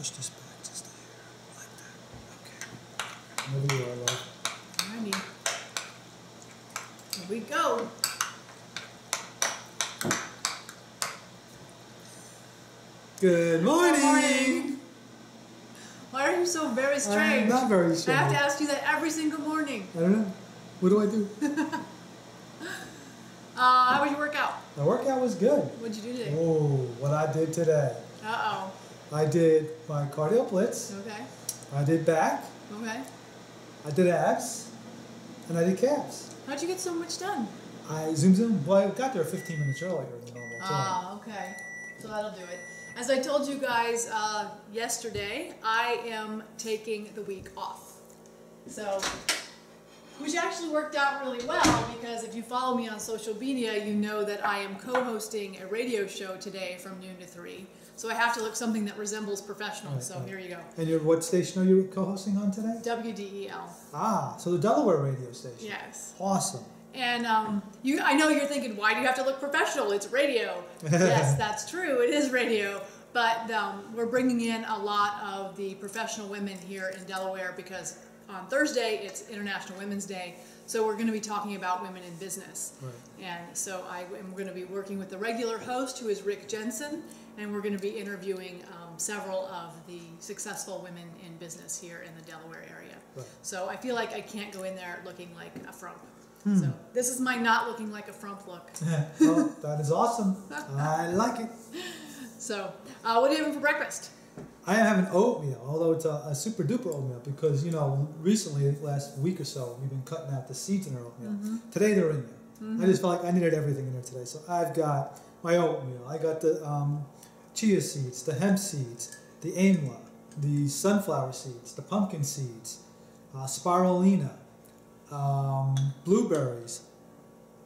push this back just a hair, like that. Okay. Whenever you are, love. Alrighty. Here we go. Good morning. Good morning. Why are you so very strange? I'm not very strange. I have to ask you that every single morning. I don't know. What do I do? Uh, how was your workout? My workout was good. What'd you do today? Oh, what I did today. Uh I did my cardio blitz. Okay. I did back. Okay. I did abs. And I did calves. How'd you get so much done? I zoom zoom. Well, I got there 15 minutes earlier than normal. too. Ah, okay. So that'll do it. As I told you guys uh, yesterday, I am taking the week off. So, which actually worked out really well if you follow me on social media, you know that I am co hosting a radio show today from noon to 3. So I have to look something that resembles professional. Right, so right. here you go. And your what station are you co-hosting on today? WDEL. Ah, so the Delaware radio station. Yes. Awesome. And um, you, I know you're thinking, why do you have to look professional? It's radio. yes, that's true. It is radio. But um, we're bringing in a lot of the professional women here in Delaware because on Thursday it's International Women's Day. So we're going to be talking about women in business. Right. And so I am going to be working with the regular host, who is Rick Jensen, and we're going to be interviewing um, several of the successful women in business here in the Delaware area. Right. So I feel like I can't go in there looking like a frump. Hmm. So this is my not looking like a frump look. well, that is awesome. I like it. So uh, what are you having for breakfast? I am having oatmeal, although it's a, a super duper oatmeal because you know recently, last week or so, we've been cutting out the seeds in our oatmeal. Today they're in there. I just felt like I needed everything in there today, so I've got my oatmeal. I got the um, chia seeds, the hemp seeds, the amla, the sunflower seeds, the pumpkin seeds, uh, spirulina, um, blueberries,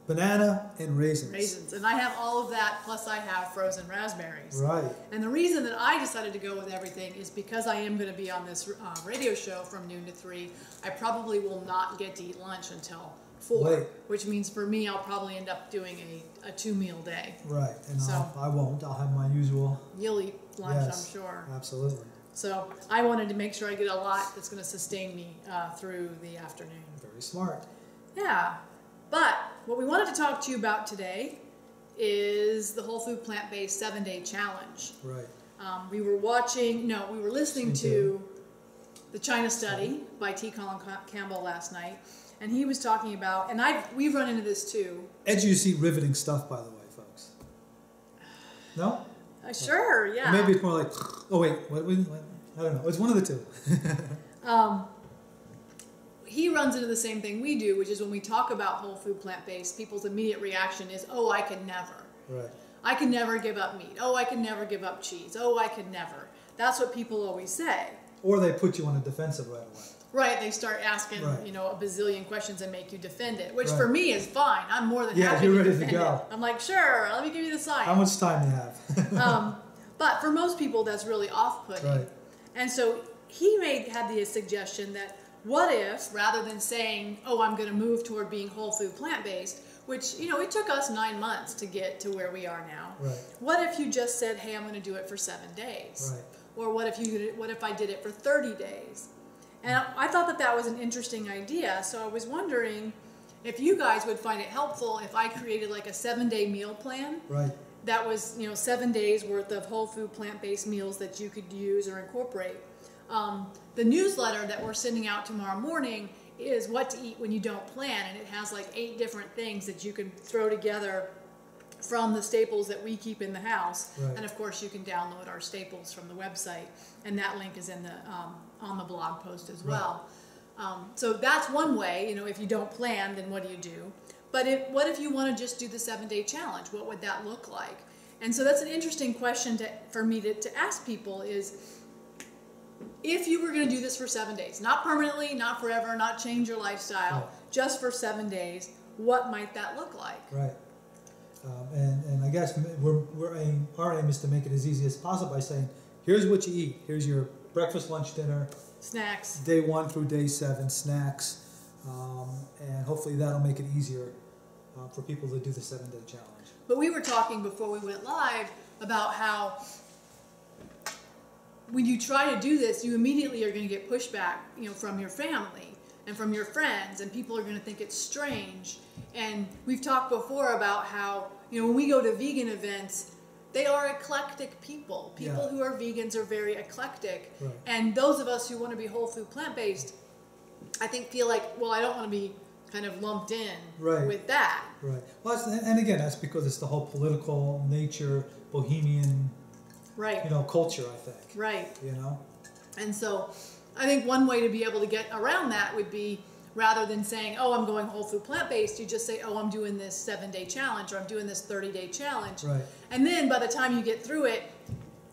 banana, and raisins. Raisins. And I have all of that, plus I have frozen raspberries. Right. And the reason that I decided to go with everything is because I am going to be on this uh, radio show from noon to 3. I probably will not get to eat lunch until 4, Late. which means for me, I'll probably end up doing a, a two meal day. Right. And So- I'll, I won't. I'll have my usual. You'll eat lunch, yes. I'm sure. Absolutely. So I wanted to make sure I get a lot that's going to sustain me uh, through the afternoon. Very smart. Yeah. But what we wanted to talk to you about today is the Whole Food Plant Based Seven Day Challenge. Right. Um, we were watching, no, we were listening to the China Study by T. Colin Campbell last night, and he was talking about, and I we've run into this too. Edge you see riveting stuff, by the way, folks. No? Uh, sure, yeah. Maybe it's more like, oh wait, what, what, what? I don't know. It's one of the two. Um, he runs into the same thing we do, which is when we talk about whole food plant based, people's immediate reaction is, "Oh, I can never. right. I can never give up meat. Oh, I can never give up cheese. Oh, I can never." That's what people always say. Or they put you on the defensive right away. Right, they start asking, Right. you know, a bazillion questions and make you defend it, which Right. for me is fine. I'm more than Yeah, happy Yeah, you're to ready to defend go. it. I'm like, sure, let me give you the sign. How much time do you have? um, but for most people, that's really off-putting. Right. And so he made had the suggestion that what if rather than saying, "Oh, I'm going to move toward being whole food plant-based," which you know it took us nine months to get to where we are now. Right. What if you just said, "Hey, I'm going to do it for seven days," Right. or what if you what if I did it for 30 days? And I thought that that was an interesting idea. So I was wondering if you guys would find it helpful if I created like a seven-day meal plan right. that was you know seven days worth of whole food plant-based meals that you could use or incorporate um, the newsletter that we're sending out tomorrow morning is what to eat when you don't plan and it has like eight different things that you can throw together from the staples that we keep in the house. Right. and of course you can download our staples from the website and that link is in the um, on the blog post as well. Um, so that's one way you know if you don't plan then what do you do? But if, what if you want to just do the seven day challenge? What would that look like? And so that's an interesting question to, for me to, to ask people is if you were going to do this for seven days not permanently not forever not change your lifestyle Right. just for seven days what might that look like Right. Um, and, and I guess we're, we're aim, our aim is to make it as easy as possible by saying, here's what you eat. Here's your breakfast, lunch, dinner, snacks day one through day seven, snacks. Um, and hopefully that'll make it easier uh, for people to do the seven day challenge. But we were talking before we went live about how when you try to do this, you immediately are going to get pushback, you know, from your family and from your friends, and people are going to think it's strange. And we've talked before about how, you know, when we go to vegan events, they are eclectic people. People Yeah. who are vegans are very eclectic. Right. And those of us who want to be whole food plant based, I think feel like, well, I don't want to be kind of lumped in Right. with that. Right. Well, and again, that's because it's the whole political nature, bohemian, Right. you know, culture. I think. Right. You know. And so I think one way to be able to get around that would be rather than saying, oh, I'm going whole food plant based, you just say, oh, I'm doing this seven day challenge or I'm doing this 30 day challenge. Right. And then by the time you get through it,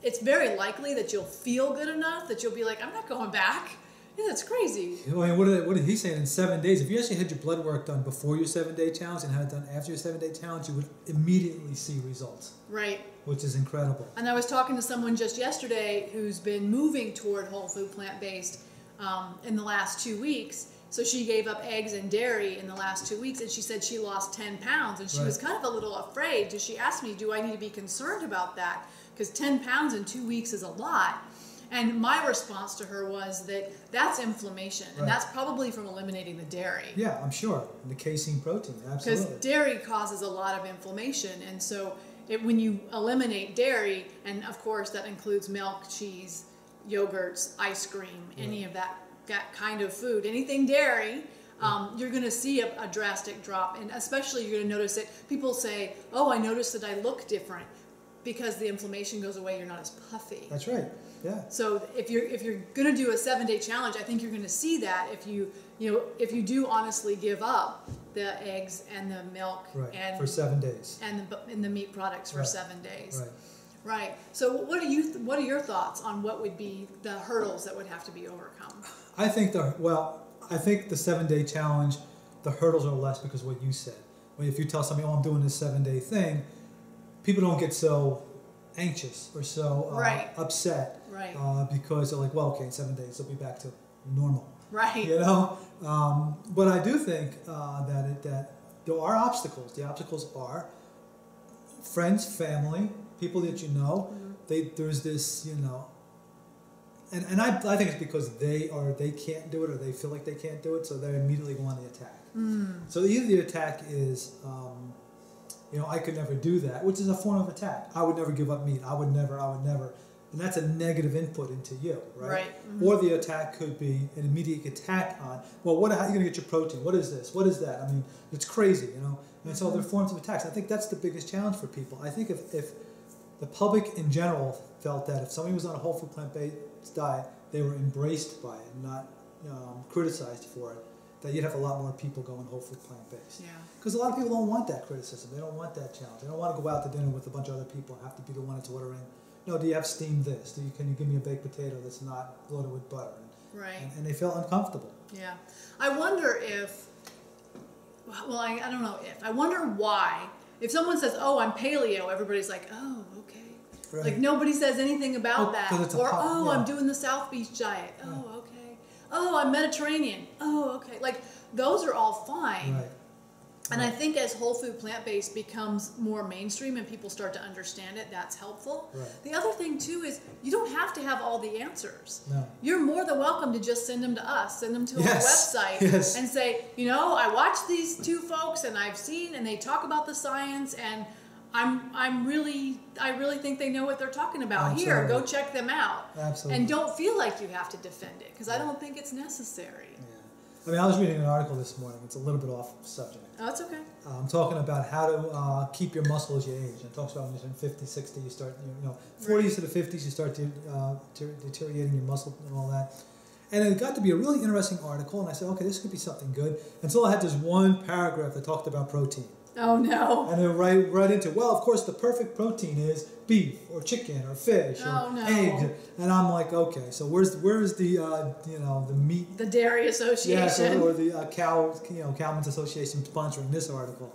it's very likely that you'll feel good enough that you'll be like, I'm not going back. Yeah, that's crazy. I mean, what did, what did he say? In seven days, if you actually had your blood work done before your seven day challenge and had it done after your seven day challenge, you would immediately see results, Right. which is incredible. And I was talking to someone just yesterday who's been moving toward whole food plant based um, in the last two weeks. So she gave up eggs and dairy in the last two weeks, and she said she lost 10 pounds. And she was kind of a little afraid. So she asked me, Do I need to be concerned about that? Because 10 pounds in two weeks is a lot. And my response to her was that that's inflammation, and that's probably from eliminating the dairy Yeah, I'm sure. The casein protein, absolutely. because dairy causes a lot of inflammation and so it, when you eliminate dairy and of course that includes milk cheese yogurts ice cream any of that that kind of food anything dairy um, you're going to see a, a drastic drop and especially you're going to notice it people say oh i noticed that i look different because the inflammation goes away you're not as puffy That's right. Yeah. so if you're if you're gonna do a seven day challenge, I think you're gonna see that if you you know if you do honestly give up the eggs and the milk Right. and For seven days. and the and the meat products for Right. seven days. Right. Right. So what are you what are your thoughts on what would be the hurdles that would have to be overcome? I think the well, I think the seven day challenge, the hurdles are less because of what you said. When if you tell somebody, "Oh, I'm doing this seven day thing," people don't get so anxious or so uh, Right. upset Right. uh, because they're like, "Well, okay, in seven days they'll be back to normal." Right. You know, um, but I do think uh, that it, that there are obstacles. The obstacles are friends, family, people that you know. They there's this, you know, and, and I, I think it's because they are they can't do it or they feel like they can't do it, so they immediately go on the attack. So either the attack is, um, you know, I could never do that, which is a form of attack. I would never give up meat. I would never. I would never. And that's a negative input into you, right? Right. Or the attack could be an immediate attack on, well, what? How are you going to get your protein? What is this? What is that? I mean, it's crazy, you know. And so they're forms of attacks. I think that's the biggest challenge for people. I think if, if the public in general felt that if somebody was on a whole food plant based diet, they were embraced by it, not um, criticized for it, that you'd have a lot more people going hopefully plant based. Yeah. Because a lot of people don't want that criticism. They don't want that challenge. They don't want to go out to dinner with a bunch of other people and have to be the one that's ordering. No, do you have steamed this? Do you, can you give me a baked potato that's not loaded with butter? Right. And, and they feel uncomfortable. Yeah. I wonder if, well, I, I don't know if. I wonder why. If someone says, oh, I'm paleo, everybody's like, oh, okay. Right. Like nobody says anything about oh, 'cause that. Or, pop- oh, yeah. I'm doing the South Beach diet. Oh, okay. Oh, I'm Mediterranean. Oh, okay. Like those are all fine. Right. And I think as whole food plant based becomes more mainstream and people start to understand it, that's helpful. Right. The other thing too is you don't have to have all the answers. No. You're more than welcome to just send them to us, send them to Yes. our website, Yes. and say, you know, I watched these two folks and I've seen and they talk about the science and I'm I'm really I really think they know what they're talking about. Here, go check them out. Absolutely. And don't feel like you have to defend it because I don't think it's necessary. Yeah. I mean, I was reading an article this morning. It's a little bit off subject. Oh, it's okay. I'm um, talking about how to uh, keep your muscle as you age. And it talks about when you're in 50, 60, you start, you know, 40s to the 50s, you start to, uh, ter- deteriorating your muscle and all that. And it got to be a really interesting article, and I said, okay, this could be something good. Until so I had this one paragraph that talked about protein. Oh no. And then right, right into, well, of course, the perfect protein is beef or chicken or fish Oh, or no. eggs. And I'm like, okay, so where's where's the uh, you know the meat The Dairy Association. Yes, or, or the uh, cow, you know, cowman's Association sponsoring this article.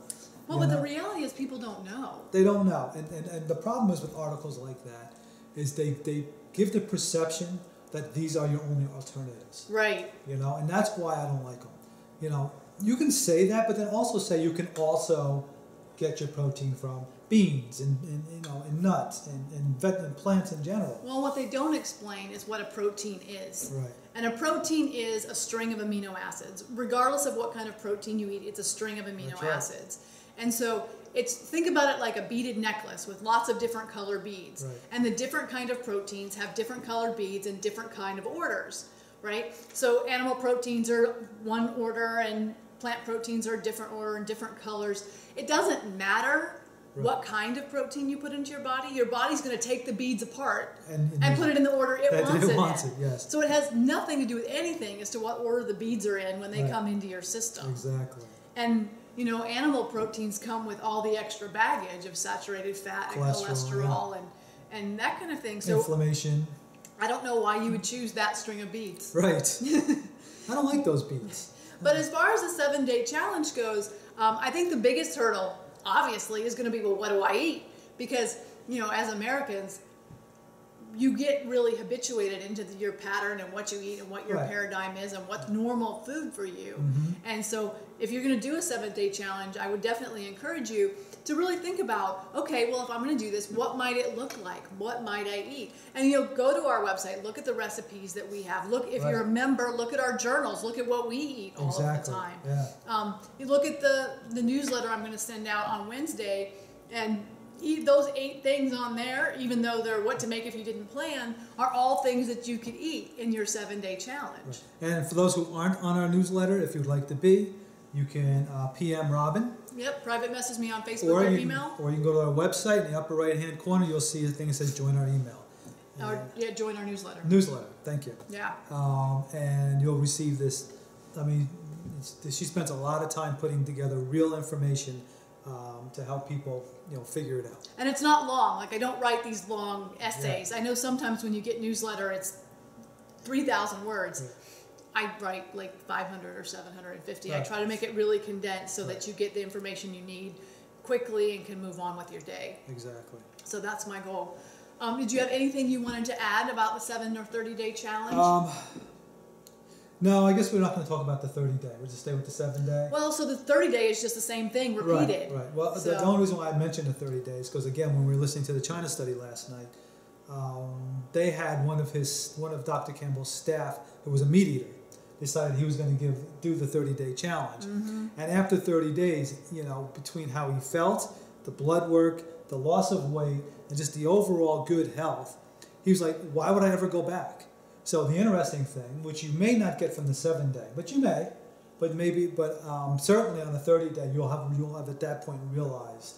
well, but know? the reality is people don't know. they don't know, and, and and the problem is with articles like that, is they they give the perception that these are your only alternatives. Right. You know, and that's why I don't like them. You know, you can say that, but then also say you can also get your protein from beans and, and you know and nuts and and, vet, and plants in general. Well, what they don't explain is what a protein is. Right. And a protein is a string of amino acids. Regardless of what kind of protein you eat, it's a string of amino right. acids. And so it's think about it like a beaded necklace with lots of different color beads. Right. And the different kind of proteins have different colored beads and different kind of orders, right? So animal proteins are one order and plant proteins are a different order and different colors. It doesn't matter what kind of protein you put into your body. Your body's going to take the beads apart And- and and put it in the order it wants it it wants it, yes. So it has nothing to do with anything as to what order the beads are in when they Right. come into your system. Exactly. And you know, animal proteins come with all the extra baggage of saturated fat and Cholesterol, cholesterol and and that kind of thing. So Inflammation. I don't know why you would choose that string of beads. Right. I don't like those beans. But as far as the seven day challenge goes, um, I think the biggest hurdle, obviously, is going to be well, what do I eat? Because, you know, as Americans, you get really habituated into the, your pattern and what you eat and what your Right. paradigm is and what's normal food for you. Mm-hmm. And so, if you're going to do a seven day challenge, I would definitely encourage you to really think about okay, well, if I'm going to do this, what might it look like? What might I eat? And you know, go to our website, look at the recipes that we have. Look, if you're a member, look at our journals, look at what we eat all of the time. Yeah. Um, you look at the the newsletter I'm going to send out on Wednesday, and eat those eight things on there, even though they're what to make if you didn't plan, are all things that you could eat in your seven day challenge. And for those who aren't on our newsletter, if you'd like to be, you can uh, PM Robyn Yep, private message me on Facebook or or, you, email, or you can go to our website in the upper right hand corner. You'll see a thing that says join our email. or yeah, join our newsletter. Newsletter. Thank you. Yeah, um, and you'll receive this. I mean, it's, she spends a lot of time putting together real information um, to help people, you know, figure it out. and it's not long. Like I don't write these long essays. I know sometimes when you get newsletter, it's three thousand words. Right. I write like 500 or 750. I try to make it really condensed so that you get the information you need quickly and can move on with your day. Exactly. So that's my goal. Um, did you have anything you wanted to add about the seven or 30 day challenge? Um, no, I guess we're not going to talk about the 30 day. We'll just stay with the seven day. well, so the 30 day is just the same thing repeated. Right, right. Well, the, So- the only reason why I mentioned the 30 days because again, when we were listening to the China study last night, um, they had one of his one of Dr. Campbell's staff who was a meat eater decided he was going to give do the 30 day challenge, Mm-hmm. and after 30 days, you know, between how he felt, the blood work, the loss of weight, and just the overall good health, he was like, why would I ever go back? So the interesting thing, which you may not get from the seven day, but you may, but maybe, but um, certainly on the 30 day, you'll have you'll have at that point realized,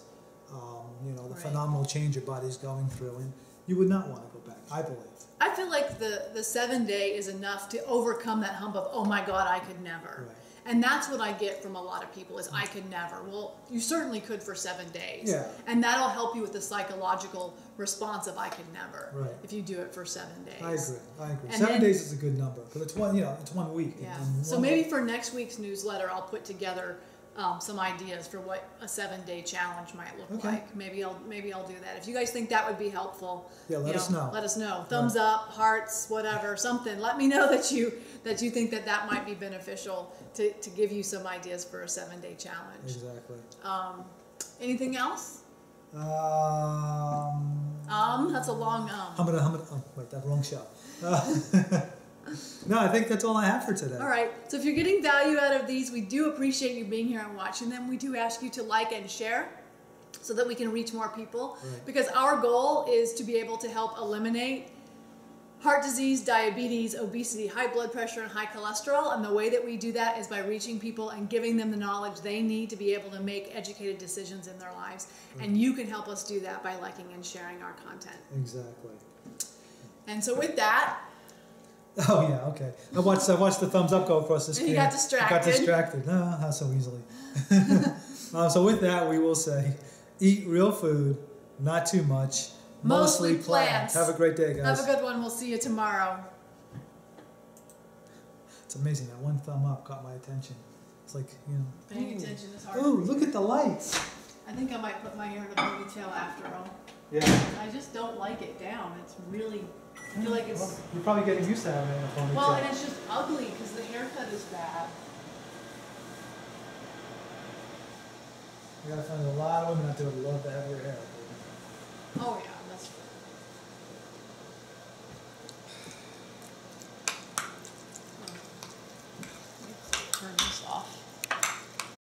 um, you know, the Right. phenomenal change your body's going through, and you would not want to go back. I believe. I feel like the, the seven day is enough to overcome that hump of, oh my God, I could never. Right. And that's what I get from a lot of people is I could never. Well, you certainly could for seven days. Yeah. And that'll help you with the psychological response of I could never. Right. If you do it for seven days. I agree. I agree. And Seven then- days is a good number because it's one, you know, it's one week. Yeah. and So maybe week- for next week's newsletter, I'll put together um, some ideas for what a seven-day challenge might look Okay. like. Maybe I'll maybe I'll do that. If you guys think that would be helpful, Yeah, let us know. Let us know. Thumbs up, hearts, whatever, something. Let me know that you that you think that that might be beneficial to, to give you some ideas for a seven-day challenge. exactly. Um, anything else? Um, Um, that's a long um. Gonna, I'm oh, wait, that wrong show. Uh, no, I think that's all I have for today. All right. So if you're getting value out of these, we do appreciate you being here and watching them. We do ask you to like and share so that we can reach more people. Right. Because our goal is to be able to help eliminate heart disease, diabetes, obesity, high blood pressure, and high cholesterol. And the way that we do that is by reaching people and giving them the knowledge they need to be able to make educated decisions in their lives. And you can help us do that by liking and sharing our content. Exactly. And so with that, Oh yeah, okay. I watched, I watched the thumbs up go across the screen. you got I got distracted. distracted. No, not so easily. uh, so with that, we will say, eat real food, not too much, Mostly plants. Have a great day, guys. have a good one. We'll see you tomorrow. It's amazing that one thumb up caught my attention. It's like you know. Paying attention is hard. Ooh, look at the lights. I think I might put my hair in a ponytail after all. Yeah. I just don't like it down. It's really, like it's. Well, you're probably getting used to having a ponytail. Well, and it's just ugly because the haircut is bad. You gotta find a lot of women out there who love to have their hair. Oh yeah.